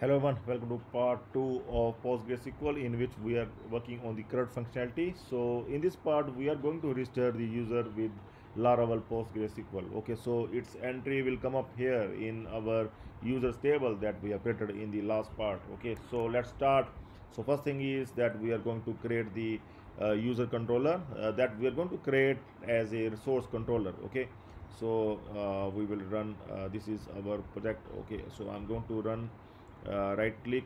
Hello everyone, welcome to part 2 of PostgreSQL in which we are working on the CRUD functionality. So in this part we are going to register the user with Laravel PostgreSQL. Okay, so its entry will come up here in our users table that we have created in the last part. Okay, so let's start. So first thing is that we are going to create the uh, user controller uh, that we are going to create as a resource controller. Okay, so uh, we will run uh, this is our project. Okay, so I'm going to run uh, right click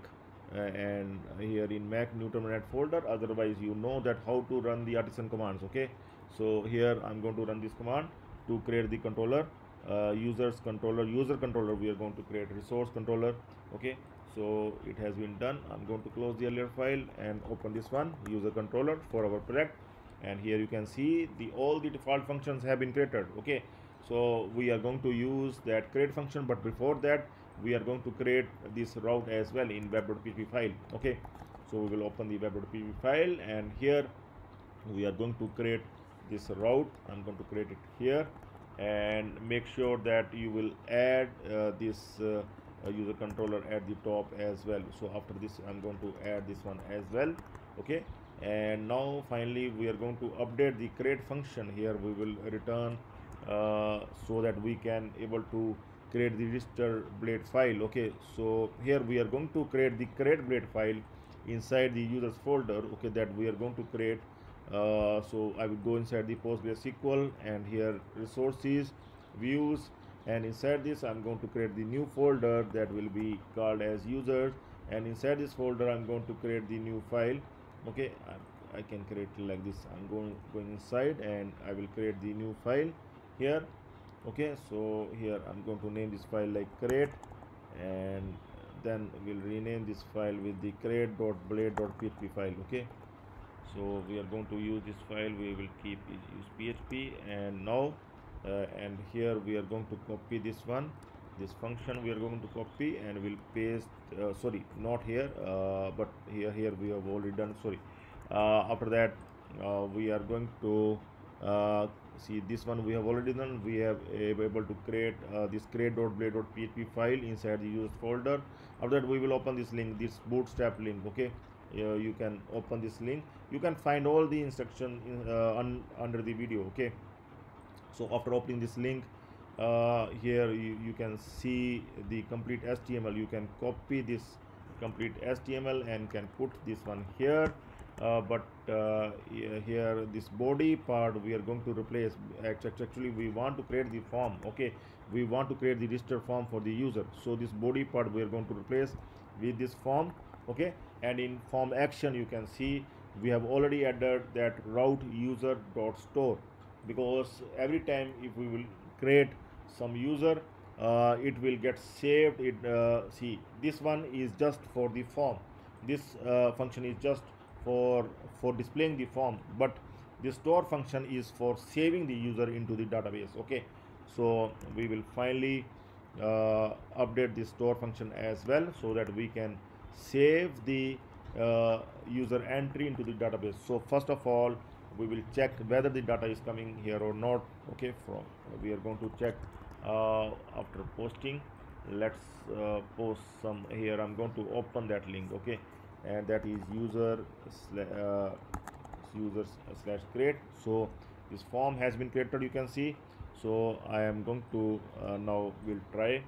uh, and here in mac new terminal folder. Otherwise you know that how to run the artisan commands okay? So here i'm going to run this command to create the controller. Uh, users controller user controller we are going to create resource controller okay? So it has been done. I'm going to close the earlier file and open this one user controller for our project and here you can see the all the default functions have been created okay? So we are going to use that create function but before that we are going to create this route as well in web.php file okay? So we will open the web.php file and here we are going to create this route. I'm going to create it here and make sure that you will add uh, this uh, user controller at the top as well. So after this i'm going to add this one as well okay? And now finally we are going to update the create function. Here we will return uh, so that we can able to create the register blade file okay? So here we are going to create the create blade file inside the users folder okay? That we are going to create uh, so I will go inside the PostgreSQL and here resources views and inside this I'm going to create the new folder that will be called as users. And inside this folder I'm going to create the new file okay? I, I can create like this. I'm going going inside and I will create the new file here okay so here I'm going to name this file like create and then we'll rename this file with the create.blade.php file okay? So we are going to use this file. We will keep use php and now uh, and here we are going to copy this one. This function we are going to copy and we'll paste uh, sorry not here uh, but here here we have already done sorry. Uh, after that uh, we are going to uh, see this one we have already done. We have able to create uh, this create.blade.php file inside the users folder. After that we will open this link this bootstrap link okay? Uh, you can open this link. You can find all the instruction in, uh, un, under the video okay? So after opening this link uh, here you, you can see the complete html you can copy this complete html and can put this one here but uh, here this body part we are going to replace actually we want to create the form okay? We want to create the register form for the user. So this body part we are going to replace with this form okay? And in form action you can see we have already added that route user dot store. Because every time if we will create some user uh, it will get saved it uh, see this one is just for the form. This uh, function is just for for displaying the form but the store function is for saving the user into the database okay? So we will finally uh, update the store function as well so that we can save the uh, user entry into the database. So first of all we will check whether the data is coming here or not okay? From we are going to check uh, after posting. Let's uh, post some here i'm going to open that link okay and that is user uh, users slash create. So this form has been created you can see. So i am going to uh, now will try.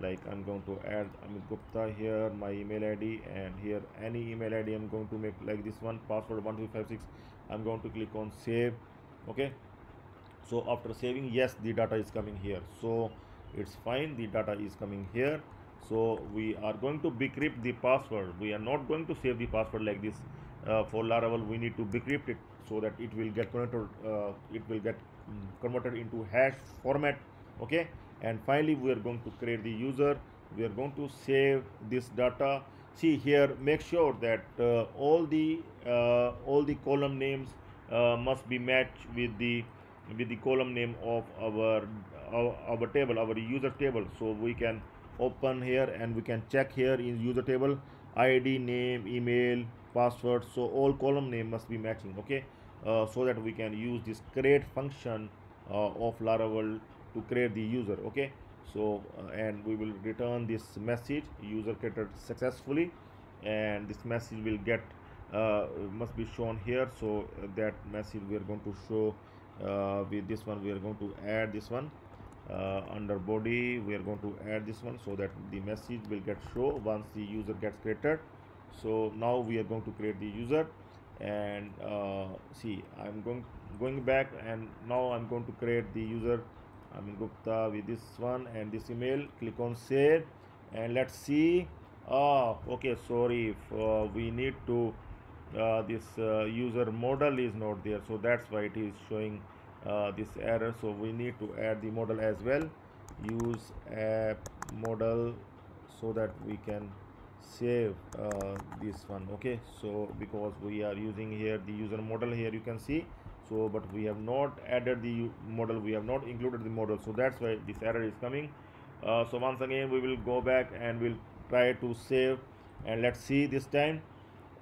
Like i'm going to add amit gupta here my email id and here any email id i'm going to make like this one password 1256 i'm going to click on save okay? So after saving yes the data is coming here. So it's fine the data is coming here so we are going to bcrypt the password. We are not going to save the password like this. Uh, for laravel we need to bcrypt it so that it will get converted uh, it will get um, converted into hash format okay? And finally we are going to create the user. We are going to save this data. See here make sure that uh, all the uh, all the column names uh, must be matched with the with the column name of our, our our table our user table. So we can open here and we can check here in user table id name email password. So all column name must be matching okay? Uh, so that we can use this create function uh, of laravel to create the user okay? So uh, and we will return this message user created successfully and this message will get uh, must be shown here. So that message we are going to show uh, with this one we are going to add this one uh, under body we are going to add this one so that the message will get show once the user gets created. So now we are going to create the user and uh, see i'm going going back and now i'm going to create the user. Amit Gupta with this one and this email. Click on save and let's see. Ah okay sorry uh, we need to uh, this uh, user model is not there. So that's why it is showing uh, this error. So we need to add the model as well. Use app model so that we can save uh, this one okay? So because we are using here the user model here you can see. So but we have not added the model. We have not included the model. So that's why this error is coming. Uh, so once again we will go back and we'll try to save and let's see this time.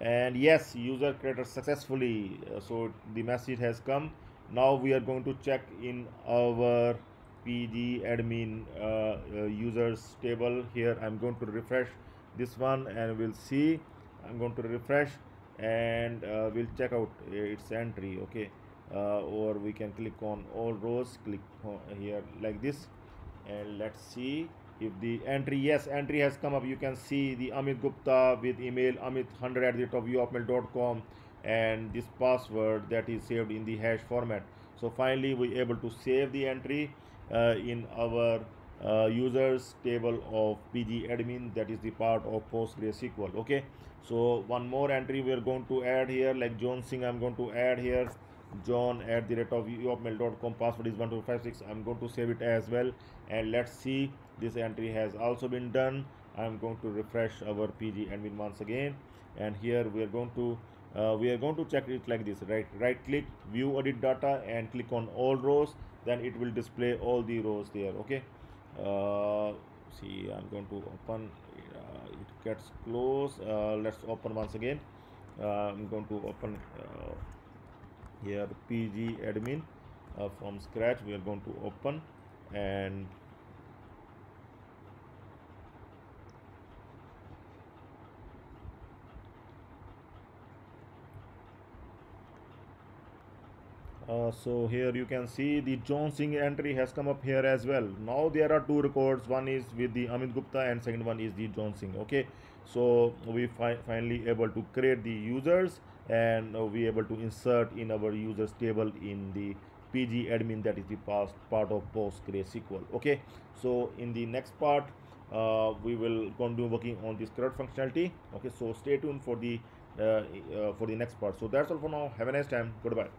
And yes user created successfully. Uh, so the message has come now we are going to check in our pg admin uh, uh, users table here. I'm going to refresh this one and we'll see. I'm going to refresh and uh, we'll check out its entry okay? Uh, or we can click on all rows click here like this. And let's see if the entry yes entry has come up. You can see the amit gupta with email amit100 at the top com and this password that is saved in the hash format. So finally we able to save the entry uh, in our uh, users table of pg admin that is the part of postgresql okay? So one more entry we are going to add here like john singh i'm going to add here. John at the rate of yopmail.com password is 1256 i'm going to save it as well. And let's see this entry has also been done. I'm going to refresh our pg admin once again. And here we are going to uh, we are going to check it like this. Right right click view edit data and click on all rows. Then it will display all the rows there okay? Uh, see i'm going to open. Uh, it gets close. Uh, let's open once again. Uh, i'm going to open uh, here pg admin from scratch. We are going to open and Uh, so here you can see the John Singh entry has come up here as well. Now there are two records. One is with the Amit Gupta and second one is the John Singh. Okay, so we fi finally able to create the users and uh, we able to insert in our users table in the pg admin that is the past part of postgresql okay so in the next part uh, we will continue working on this CRUD functionality okay so stay tuned for the uh, uh, for the next part so that's all for now have a nice time goodbye